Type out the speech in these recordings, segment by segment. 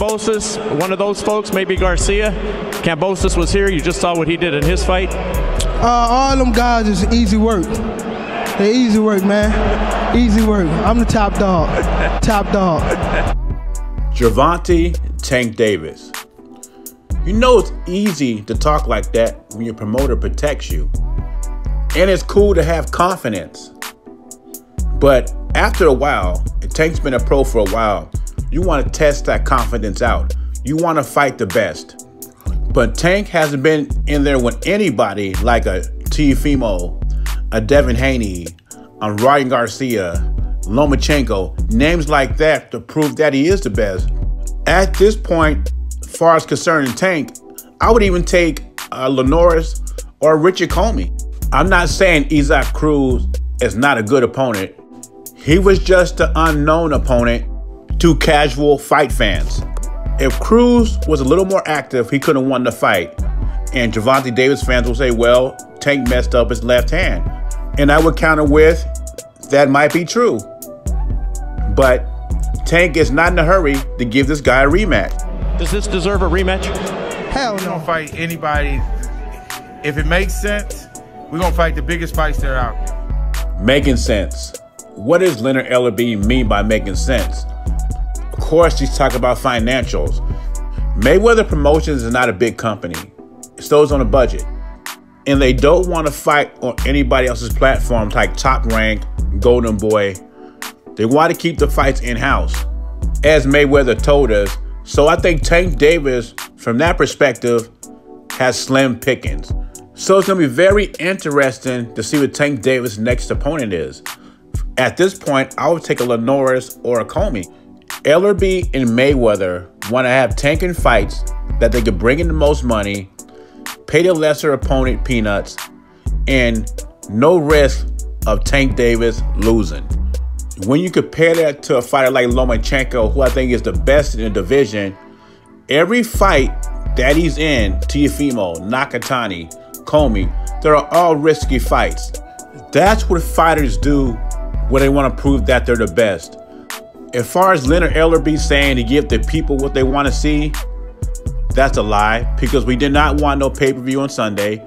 Kambosos, one of those folks, maybe Garcia. Kambosos was here. You just saw what he did in his fight. Uh, all them guys is easy work. They easy work, man. Easy work. I'm the top dog. top dog. Gervonta Tank Davis. You know it's easy to talk like that when your promoter protects you. And it's cool to have confidence. But after a while, Tank's been a pro for a while, you want to test that confidence out. You want to fight the best. But Tank hasn't been in there with anybody like a Teofimo, a Devin Haney, a Ryan Garcia, Lomachenko, names like that to prove that he is the best. At this point, far as concerning Tank, I would even take uh, Linares or Richard Commey. I'm not saying Isaac Cruz is not a good opponent. He was just an unknown opponent to casual fight fans. If Cruz was a little more active, he could have won the fight. And Gervonta Davis fans will say, well, Tank messed up his left hand. And I would counter with, that might be true. But Tank is not in a hurry to give this guy a rematch. Does this deserve a rematch? Hell We're no. gonna fight anybody. If it makes sense, we're gonna fight the biggest fights that are out there. Making sense. What does Leonard Ellerbe mean by making sense? Course, he's talking about financials. Mayweather Promotions is not a big company. It's those on a budget. And they don't want to fight on anybody else's platforms like Top Rank, Golden Boy. They want to keep the fights in-house, as Mayweather told us. So I think Tank Davis, from that perspective, has slim pickings. So it's going to be very interesting to see what Tank Davis' next opponent is. At this point, I would take a Linares or a Commey. Ellerbe and Mayweather want to have tanking fights that they could bring in the most money, pay the lesser opponent peanuts, and no risk of Tank Davis losing. When you compare that to a fighter like Lomachenko, who I think is the best in the division, every fight that he's in, Teofimo, Nakatani, Commey, they're all risky fights. That's what fighters do when they want to prove that they're the best. As far as Leonard Ellerbe saying to give the people what they want to see, that's a lie because we did not want no pay per view on Sunday.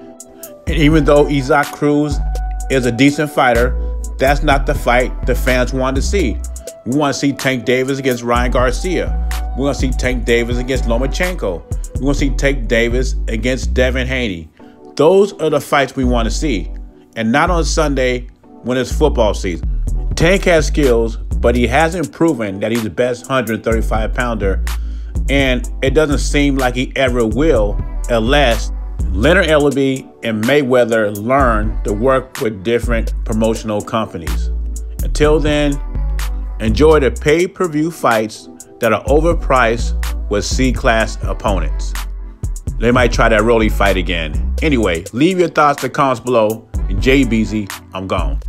And even though Isaac Cruz is a decent fighter, that's not the fight the fans want to see. We want to see Tank Davis against Ryan Garcia. We want to see Tank Davis against Lomachenko. We want to see Tank Davis against Devin Haney. Those are the fights we want to see, and not on Sunday when it's football season. Tank has skills, but he hasn't proven that he's the best 135 pounder, and it doesn't seem like he ever will unless Leonard Ellerbe and Mayweather learn to work with different promotional companies. Until then, enjoy the pay per view fights that are overpriced with C class opponents. They might try that Rolly fight again. Anyway, leave your thoughts in the comments below. And J Beezy, I'm gone.